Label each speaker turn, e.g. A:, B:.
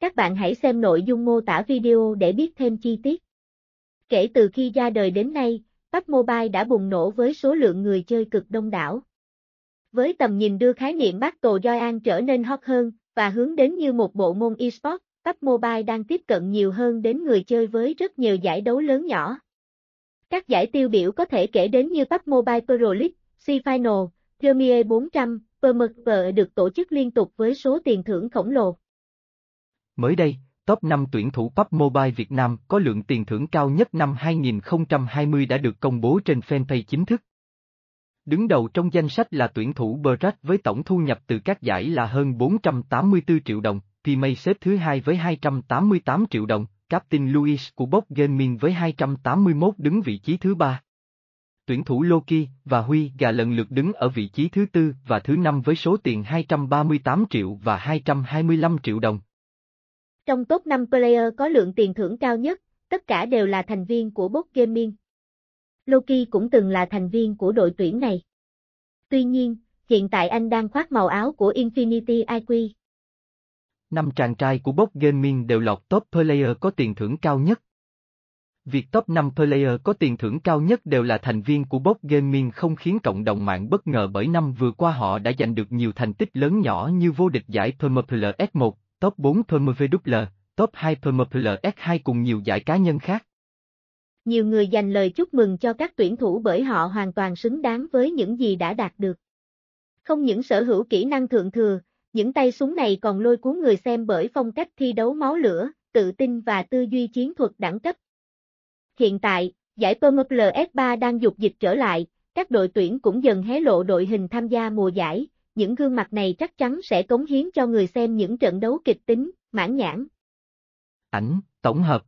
A: Các bạn hãy xem nội dung mô tả video để biết thêm chi tiết. Kể từ khi ra đời đến nay, PUBG Mobile đã bùng nổ với số lượng người chơi cực đông đảo. Với tầm nhìn đưa khái niệm Battle Royale trở nên hot hơn và hướng đến như một bộ môn eSports, PUBG Mobile đang tiếp cận nhiều hơn đến người chơi với rất nhiều giải đấu lớn nhỏ. Các giải tiêu biểu có thể kể đến như PUBG Mobile Pro League, C-Final, Premier 400, PMG được tổ chức liên tục với số tiền thưởng khổng lồ.
B: Mới đây, top 5 tuyển thủ PUBG Mobile Việt Nam có lượng tiền thưởng cao nhất năm 2020 đã được công bố trên fanpage chính thức. Đứng đầu trong danh sách là tuyển thủ Brad với tổng thu nhập từ các giải là hơn 484 triệu đồng, Pimay xếp thứ hai với 288 triệu đồng, Captain Luis của Bob Gaming với 281 đứng vị trí thứ ba. Tuyển thủ Loki và Huy gà lần lượt đứng ở vị trí thứ tư và thứ năm với số tiền 238 triệu và 225 triệu đồng.
A: Trong top 5 player có lượng tiền thưởng cao nhất, tất cả đều là thành viên của Bot Gaming. Loki cũng từng là thành viên của đội tuyển này. Tuy nhiên, hiện tại anh đang khoác màu áo của Infinity IQ.
B: Năm chàng trai của Bot Gaming đều lọt top player có tiền thưởng cao nhất. Việc top 5 player có tiền thưởng cao nhất đều là thành viên của Bot Gaming không khiến cộng đồng mạng bất ngờ bởi năm vừa qua họ đã giành được nhiều thành tích lớn nhỏ như vô địch giải PMPL S1, top 4 PMVWL, top 2 PMPL S2 cùng nhiều giải cá nhân khác.
A: Nhiều người dành lời chúc mừng cho các tuyển thủ bởi họ hoàn toàn xứng đáng với những gì đã đạt được. Không những sở hữu kỹ năng thượng thừa, những tay súng này còn lôi cuốn người xem bởi phong cách thi đấu máu lửa, tự tin và tư duy chiến thuật đẳng cấp. Hiện tại, giải PMPL S3 đang dục dịch trở lại, các đội tuyển cũng dần hé lộ đội hình tham gia mùa giải, những gương mặt này chắc chắn sẽ cống hiến cho người xem những trận đấu kịch tính, mãn nhãn.
B: Ảnh, tổng hợp